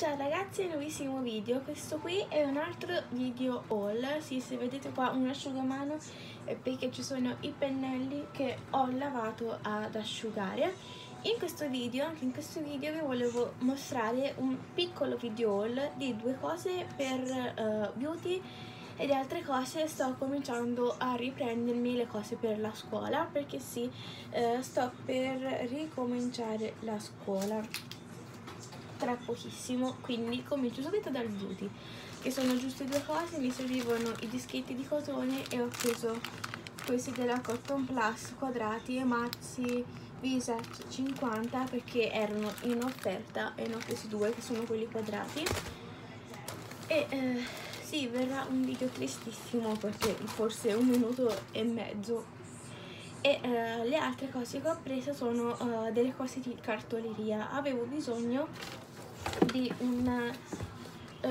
Ciao ragazzi, nuovissimo video, questo qui è un altro video haul, sì se vedete qua un asciugamano è perché ci sono i pennelli che ho lavato ad asciugare. In questo video, anche in questo video vi volevo mostrare un piccolo video haul di due cose per uh, beauty e di altre cose. Sto cominciando a riprendermi le cose per la scuola perché sì, uh, sto per ricominciare la scuola tra pochissimo quindi comincio subito dal beauty che sono giuste due cose mi servivano i dischetti di cotone e ho preso questi della Cotton Plus quadrati e mazzi V7 50 perché erano in offerta e ne ho presi due che sono quelli quadrati. E eh, sì verrà un video tristissimo perché forse un minuto e mezzo. E uh, le altre cose che ho preso sono uh, delle cose di cartoleria. Avevo bisogno di un uh,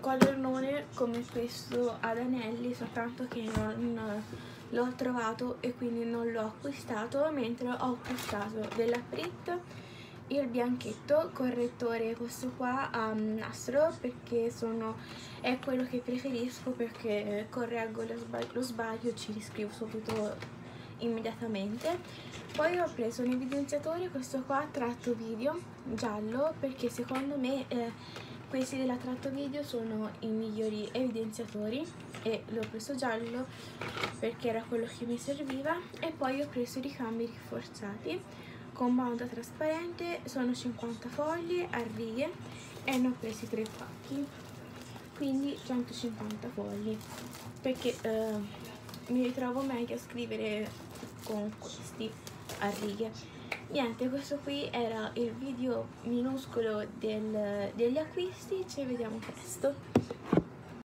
colonnone come questo ad anelli soltanto che non l'ho trovato e quindi non l'ho acquistato mentre ho acquistato della Prit il bianchetto correttore. Questo qua a nastro perché sono, è quello che preferisco perché correggo lo sbaglio, lo sbaglio ci riscrivo subito immediatamente. Poi ho preso un evidenziatore questo qua tratto video giallo perché secondo me eh, questi della tratto video sono i migliori evidenziatori e l'ho preso giallo perché era quello che mi serviva. E poi ho preso i ricambi rinforzati con banda trasparente sono 50 foglie a righe e ne ho presi 3 pacchi. Quindi 150 fogli perché eh, mi ritrovo meglio a scrivere con questi a righe. Niente questo qui era il video minuscolo del, degli acquisti ci vediamo presto